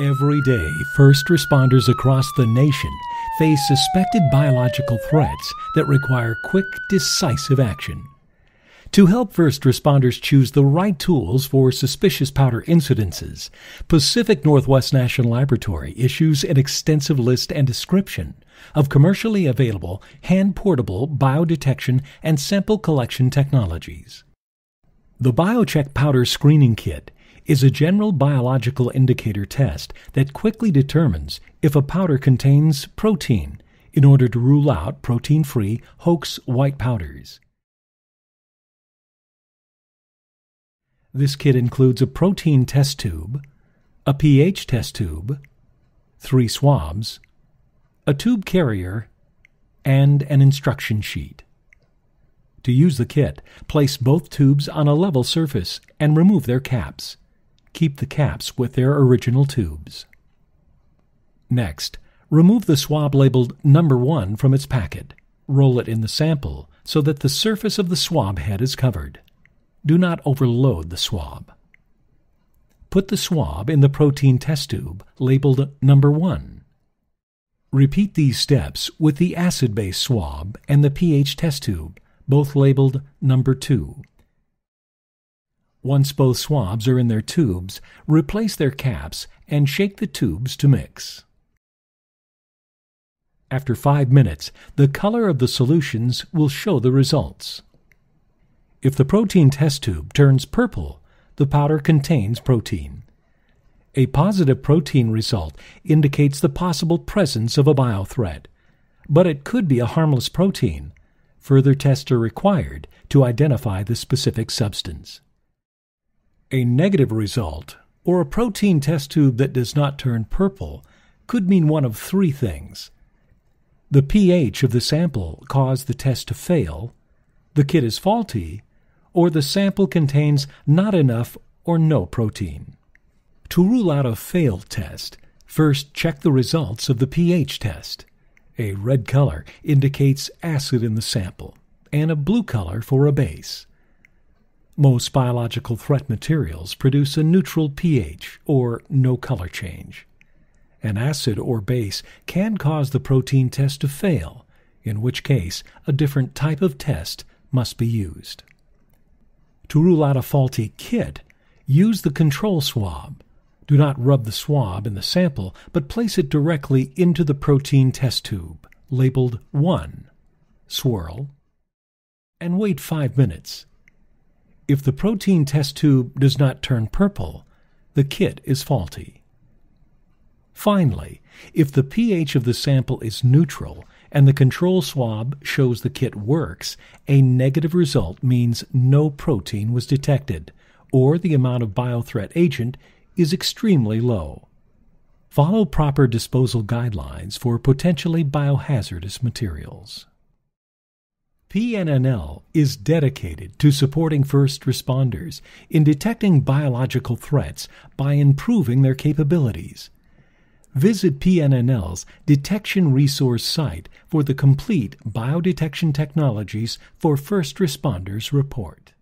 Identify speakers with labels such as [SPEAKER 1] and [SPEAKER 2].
[SPEAKER 1] Every day, first responders across the nation face suspected biological threats that require quick, decisive action. To help first responders choose the right tools for suspicious powder incidences, Pacific Northwest National Laboratory issues an extensive list and description of commercially available hand portable biodetection and sample collection technologies. The BioCheck Powder Screening Kit is a general biological indicator test that quickly determines if a powder contains protein in order to rule out protein free hoax white powders. This kit includes a protein test tube, a pH test tube, three swabs, a tube carrier, and an instruction sheet. To use the kit, place both tubes on a level surface and remove their caps keep the caps with their original tubes. Next, remove the swab labeled number 1 from its packet. Roll it in the sample so that the surface of the swab head is covered. Do not overload the swab. Put the swab in the protein test tube labeled number 1. Repeat these steps with the acid-base swab and the pH test tube, both labeled number 2. Once both swabs are in their tubes, replace their caps and shake the tubes to mix. After five minutes, the color of the solutions will show the results. If the protein test tube turns purple, the powder contains protein. A positive protein result indicates the possible presence of a biothreat, but it could be a harmless protein. Further tests are required to identify the specific substance. A negative result, or a protein test tube that does not turn purple, could mean one of three things. The pH of the sample caused the test to fail, the kit is faulty, or the sample contains not enough or no protein. To rule out a failed test, first check the results of the pH test. A red color indicates acid in the sample, and a blue color for a base. Most biological threat materials produce a neutral pH or no color change. An acid or base can cause the protein test to fail, in which case a different type of test must be used. To rule out a faulty kit, use the control swab. Do not rub the swab in the sample, but place it directly into the protein test tube, labeled 1. Swirl, and wait 5 minutes if the protein test tube does not turn purple, the kit is faulty. Finally, if the pH of the sample is neutral and the control swab shows the kit works, a negative result means no protein was detected, or the amount of biothreat agent is extremely low. Follow proper disposal guidelines for potentially biohazardous materials. PNNL is dedicated to supporting first responders in detecting biological threats by improving their capabilities. Visit PNNL's detection resource site for the complete biodetection technologies for first responders report.